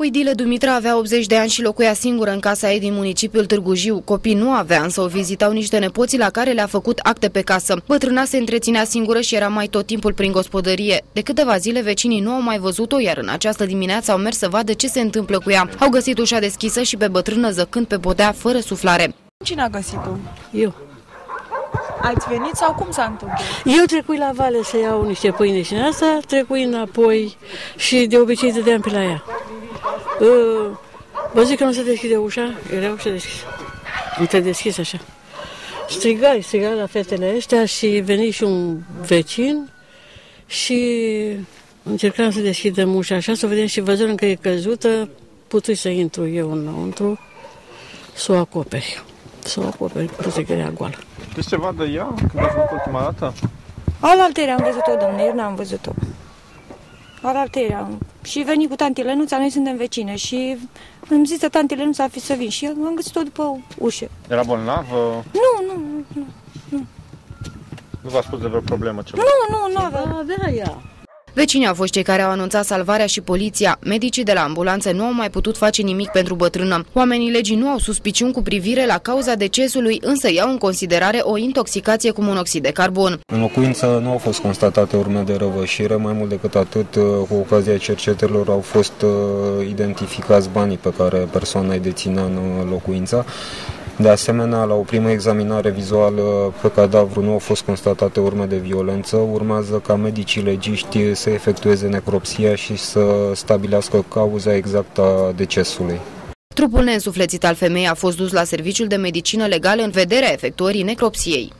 Uidile Dumitra avea 80 de ani și locuia singură în casa ei din municipiul Târgu Jiu. Copii nu avea, însă o vizitau niște nepoții la care le-a făcut acte pe casă. Bătrâna se întreținea singură și era mai tot timpul prin gospodărie. De câteva zile vecinii nu au mai văzut-o, iar în această dimineață au mers să vadă ce se întâmplă cu ea. Au găsit ușa deschisă și pe bătrână zăcând pe podea fără suflare. Cine a găsit-o? Eu. Ați venit sau cum s-a întâmplat? Eu trecui la vale să iau niște pâine și în asta, trecui înapoi și de obicei dădeam pe la ea. Uh, Vă zic că nu se deschide ușa, era ușa deschisă. Nu te deschis așa. Strigai, strigai la fetele astea și veni și un vecin și încercam să deschidem ușa așa, să vedem și văzând că e căzută, putui să intru eu înăuntru, să o acoperi. Să o acoperi, putui că era goală. Știți ceva de ea? Când ați văzut ultima dată? Alaltere am văzut-o, domnule, ieri n-am văzut-o. Alaltere am. Și veni cu tanti Lenuța, noi suntem vecine și îmi zis tanti Lenuța fi să vin și eu am găsit-o după ușă. Era bolnavă? Nu, nu, nu, nu, Nu v-a spus de vreo problemă ceva? nu, nu, nu avea. Avea ea. Vecinii au fost cei care au anunțat salvarea și poliția. Medicii de la ambulanță nu au mai putut face nimic pentru bătrână. Oamenii legii nu au suspiciuni cu privire la cauza decesului, însă iau în considerare o intoxicație cu monoxid de carbon. În locuință nu au fost constatate urme de răvășire, mai mult decât atât, cu ocazia cercetărilor au fost uh, identificați banii pe care persoana îi deținea în uh, locuința. De asemenea, la o primă examinare vizuală pe cadavru nu au fost constatate urme de violență. Urmează ca medicii legiști să efectueze necropsia și să stabilească cauza exactă a decesului. Trupul neînsuflețit al femeii a fost dus la serviciul de medicină legală în vederea efectuării necropsiei.